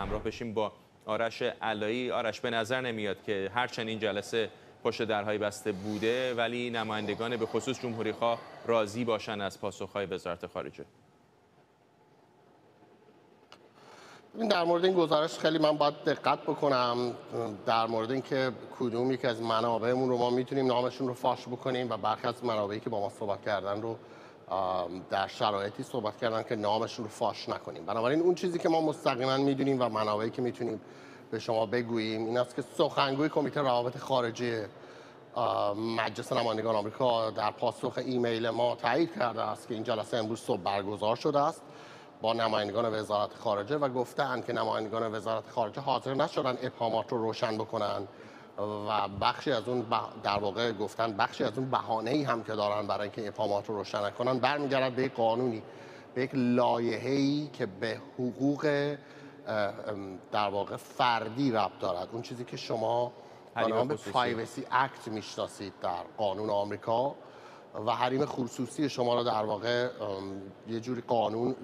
همراه بشیم با آرش علایی. آرش به نظر نمیاد که هرچند این جلسه پشت درهای بسته بوده ولی نمایندگان به خصوص جمهوری خواه راضی باشن از پاسخهای وزارت خارجه. در مورد این گزارش خیلی من باید دقت بکنم. در مورد اینکه کدوم یک از منابعمون رو ما می‌تونیم نامشون رو فاش بکنیم و برخی از منابعی که با ما صحبت کردن رو در شرایطی صحبت کردن که نامشون رو فاش نکنیم. بنابراین اون چیزی که ما مستقیما می‌دونیم و منابعی که می‌تونیم به شما بگوییم این است که سخنگوی کمیته روابط خارجی مجلس نمایندگان آمریکا در پاسخ ایمیل ما تایید کرده است که این جلسه امروز صبح برگزار شده است با نمایندگان وزارت خارجه و گفتند که نمایندگان وزارت خارجه حاضر نشدن ابهامات رو روشن بکنن. و بخشی از اون در واقع گفتن بخشی از اون بهانه ای هم که دارن برای اینکه ابهامات رو روشن کنن برمیگردد به یک قانونی به یک لایحه ای که به حقوق در واقع فردی ربط دارد. اون چیزی که شما به پرایوسی اکت می‌شناسید در قانون آمریکا و حریم خصوصی شما رو در واقع یه جوری قانون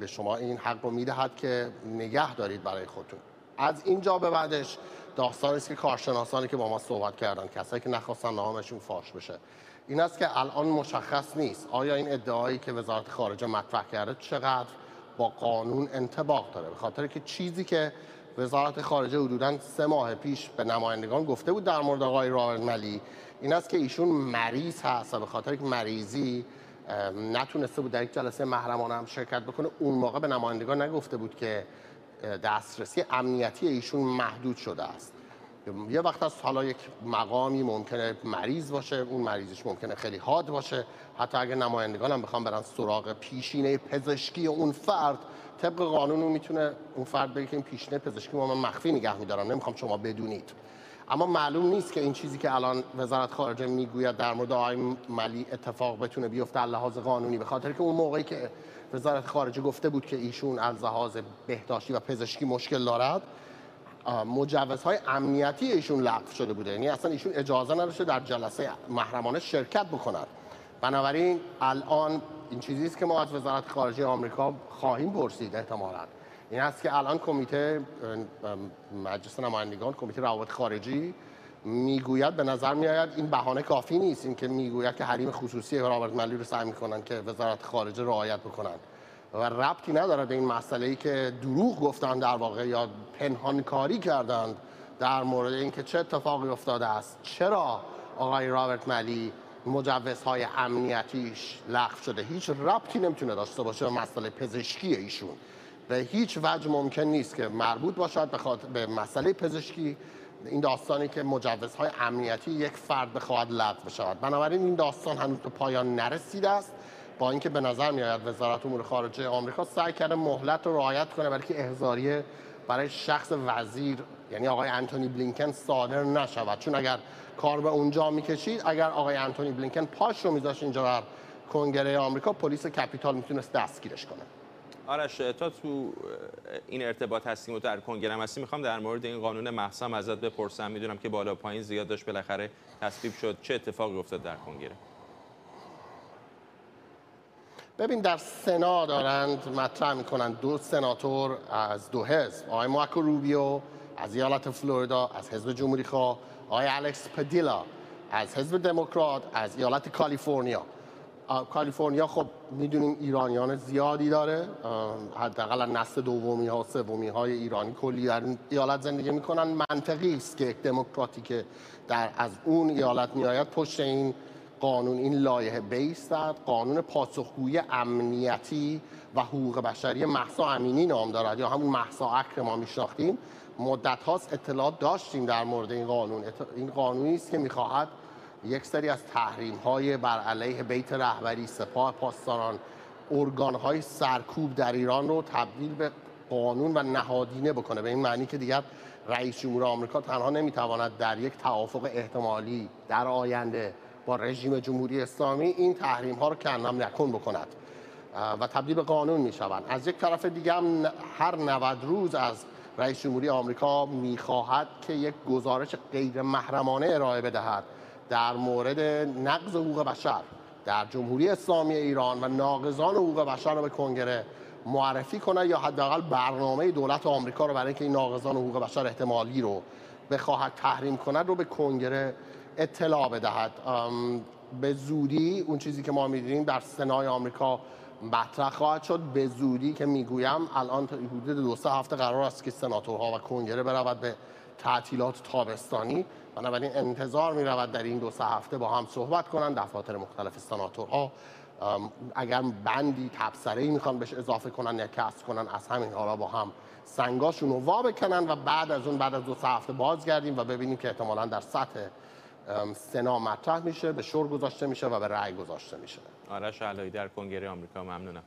به شما این حق رو می‌دهد که نگه دارید برای خودتون. از اینجا به بعدش داستانی است که کارشناسانی که با ما صحبت کردن کسایی که نخواستن نامشون فاش بشه. این است که الان مشخص نیست. آیا این ادعایی که وزارت خارجه مطرح کرده چقدر با قانون انتباق داره؟ به خاطر که چیزی که وزارت خارجه حدودا سه ماه پیش به نمایندگان گفته بود در مورد آقای رابرت ملی این است که ایشون مریض هست به خاطر که مریضی نتونسته بود در یک جلسه محرمانه هم شرکت بکنه اون موقع به نمایندگان نگفته بود که دسترسی امنیتی ایشون محدود شده است. یه وقت از حالا یک مقامی ممکنه مریض باشه اون مریضش ممکنه خیلی حاد باشه. حتی اگر نمایندگان هم بخوام برن سراغ پیشینه پزشکی اون فرد طبق قانون می‌تونه اون فرد بگه که این پیشینه پزشکی ما من مخفی نگه میدارم نمی‌خوام شما بدونید. اما معلوم نیست که این چیزی که الان وزارت خارجه می‌گوید در مورد آقای ملی اتفاق بتونه بیفته از لحاظ قانونی به خاطر که اون موقعی که وزارت خارجه گفته بود که ایشون از لحاظ بهداشتی و پزشکی مشکل دارد مجوزهای امنیتی ایشون لغو شده بوده. یعنی اصلا ایشون اجازه نداشته در جلسه محرمانه شرکت بکند. بنابراین الان این چیزی است که ما از وزارت خارجه آمریکا خواهیم پرسید احتمالاً. این است که الان کمیته مجلس نمایندگان کمیته روابط خارجی می‌گوید به نظر میآید این بهانه کافی نیست. اینکه می‌گوید که حریم خصوصی رابرت ملی رو سعی می‌کنن که وزارت خارجه رعایت بکنن. و ربطی نداره به این مسئله ای که دروغ گفتن در واقع یا پنهانکاری کردند در مورد اینکه چه اتفاقی افتاده است. چرا آقای رابرت ملی مجوزهای امنیتیش لغو شده؟ هیچ ربطی نمی‌تونه داشته باشه به مسئله پزشکی ایشون. به هیچ وجه ممکن نیست که مربوط باشد به, خاطر به مسئله پزشکی. این داستانی که مجوزهای امنیتی یک فرد بخواهد لغو بشود. بنابراین این داستان هنوز به پایان نرسیده است. با اینکه به نظر میآید وزارت امور خارجه آمریکا سعی کرده مهلت رو رعایت کنه برای که احضاریه برای شخص وزیر یعنی آقای انتونی بلینکن صادر نشود. چون اگر کار به اونجا می‌کشید اگر آقای انتونی بلینکن پاش رو میذاشت اینجا در کنگره آمریکا پلیس کپیتال می‌تونست دستگیرش کنه. آرش تا تو این ارتباط هستیم و در کنگره هستیم می‌خوام در مورد این قانون محسم ازت بپرسم. می‌دونم که بالا پایین زیاد داشت بالاخره تصویب شد. چه اتفاقی افتاد در کنگره؟ ببین در سنا دارند مطرح می‌کنن دو سناتور از دو حزب. آقای مارکو روبیو از ایالت فلوریدا از حزب جمهوری خواه آقای الکس پدیلا از حزب دموکرات از ایالت کالیفرنیا. کالیفرنیا خب می‌دونیم ایرانیان زیادی داره حداقل نسل دومی ها سومی های ایرانی کلی در ایالت زندگی می‌کنن. منطقی است که دموکراتی که در از اون ایالت میآید پشت این قانون این لایحه بیستد قانون پاسخگویی امنیتی و حقوق بشری محسا امینی نام دارد یا همون محسا اکر ما میشناختیم. مدت هاست اطلاعات داشتیم در مورد این قانون. این قانونی است که می‌خواهد یک سری از تحریم های بر علیه بیت رهبری سپاه پاسداران ارگان های سرکوب در ایران رو تبدیل به قانون و نهادینه بکنه. به این معنی که دیگر رئیس جمهور آمریکا تنها نمی‌تواند در یک توافق احتمالی در آینده با رژیم جمهوری اسلامی این تحریم ها رو کنم نکن بکند. و تبدیل به قانون می شوند از یک طرف دیگه هم هر 90 روز از رئیس جمهوری آمریکا می‌خواهد که یک گزارش غیر محرمانه ارائه بدهد. در مورد نقض حقوق بشر در جمهوری اسلامی ایران و ناقضان حقوق بشر رو به کنگره معرفی کنن یا حداقل برنامه دولت آمریکا رو برای اینکه این ناقضان حقوق بشر احتمالی رو بخواهد تحریم کند رو به کنگره اطلاع بدهد. به زودی اون چیزی که ما می‌دونیم در سنای آمریکا مطرح خواهد شد. به زودی که می‌گویم الان حدود دو سه هفته قرار است که سناتورها و کنگره برود به تعطیلات تابستانی. بنابراین انتظار می رود در این دو سه هفته با هم صحبت کنند دفاتر مختلف سناتورها. اگر بندی تبصره ای می‌خوان بهش اضافه کنن یا کسب کنن از همین حالا با هم سنگاشون رو وا بکنن و بعد از اون بعد از دو سه هفته بازگردیم و ببینیم که احتمالا در سطح سنا مطرح میشه به شور گذاشته میشه و به رأی گذاشته میشه. آرش علایی در کنگره آمریکا. ممنونم.